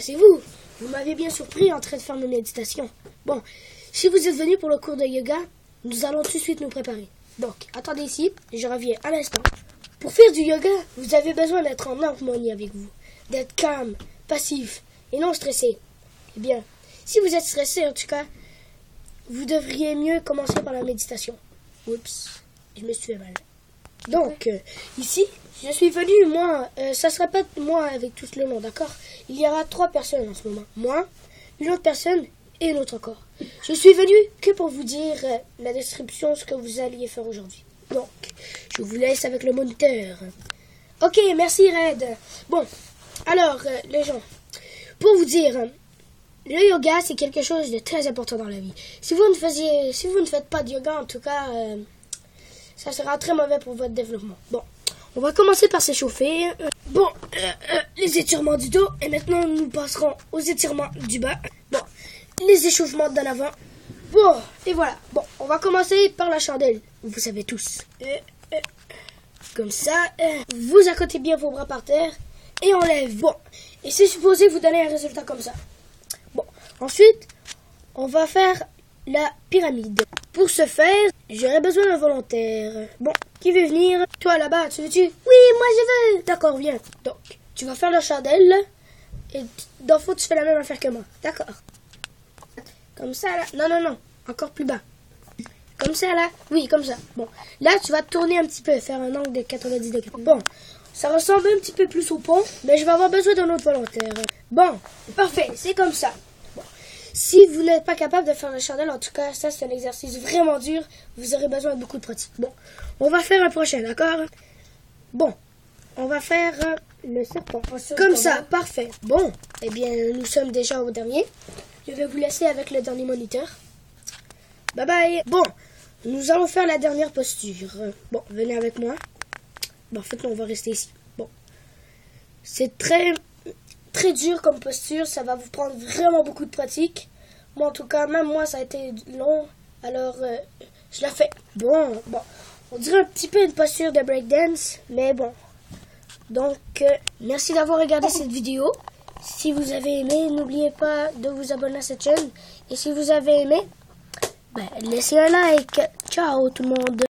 c'est vous. Vous m'avez bien surpris en train de faire mes méditations. Bon, si vous êtes venu pour le cours de yoga, nous allons tout de suite nous préparer. Donc, attendez ici, je reviens à l'instant. Pour faire du yoga, vous avez besoin d'être en harmonie avec vous, d'être calme, passif et non stressé. Eh bien, si vous êtes stressé en tout cas, vous devriez mieux commencer par la méditation. Oups, je me suis fait mal. Donc, euh, ici, je suis venu, moi, euh, ça sera pas moi avec tout le monde, d'accord? Il y aura trois personnes en ce moment. Moi, une autre personne et une autre encore. Je suis venu que pour vous dire euh, la description, ce que vous alliez faire aujourd'hui. Donc, je vous laisse avec le moniteur. Ok, merci Red. Bon, alors, euh, les gens, pour vous dire, le yoga, c'est quelque chose de très important dans la vie. Si vous ne faisiez, si vous ne faites pas de yoga, en tout cas, ça sera très mauvais pour votre développement. Bon, on va commencer par s'échauffer. Euh, Bon, euh, euh, les étirements du dos, et maintenant nous passerons aux étirements du bas. Bon, les échauffements d'en avant. Bon, et voilà. Bon, on va commencer par la chandelle. Vous savez tous. Comme ça, vous accotez bien vos bras par terre et on lève. Bon, et c'est supposé vous donner un résultat comme ça. Bon, ensuite, on va faire la pyramide. Pour ce faire, j'aurai besoin d'un volontaire. Bon, qui veut venir? Toi là-bas, tu veux-tu? Oui, moi je veux. D'accord, viens. Donc, tu vas faire la chandelle et dans fond, tu fais la même affaire que moi. D'accord. Comme ça là. Non, non, non. Encore plus bas. Comme ça là Oui, comme ça. Bon, là tu vas tourner un petit peu, faire un angle de 90 degrés. Bon, ça ressemble un petit peu plus au pont, mais je vais avoir besoin d'un autre volontaire. Bon, parfait, c'est comme ça. Si vous n'êtes pas capable de faire la chandelle, en tout cas, ça c'est un exercice vraiment dur. Vous aurez besoin de beaucoup de pratique. Bon, on va faire un prochain, d'accord? Bon, on va faire euh, le serpent. Comme ça, parfait. Bon, eh bien, nous sommes déjà au dernier. Je vais vous laisser avec le dernier moniteur. Bye bye. Bon, nous allons faire la dernière posture. Bon, venez avec moi. Bon, en fait, on va rester ici. Bon, c'est très, très dur comme posture. Ça va vous prendre vraiment beaucoup de pratique. Moi, en tout cas, même moi, ça a été long. Alors, euh, je la fais. Bon, bon, on dirait un petit peu une posture de breakdance, mais bon. Donc, euh, merci d'avoir regardé cette vidéo. Si vous avez aimé, n'oubliez pas de vous abonner à cette chaîne. Et si vous avez aimé, ben, laissez un like. Ciao tout le monde.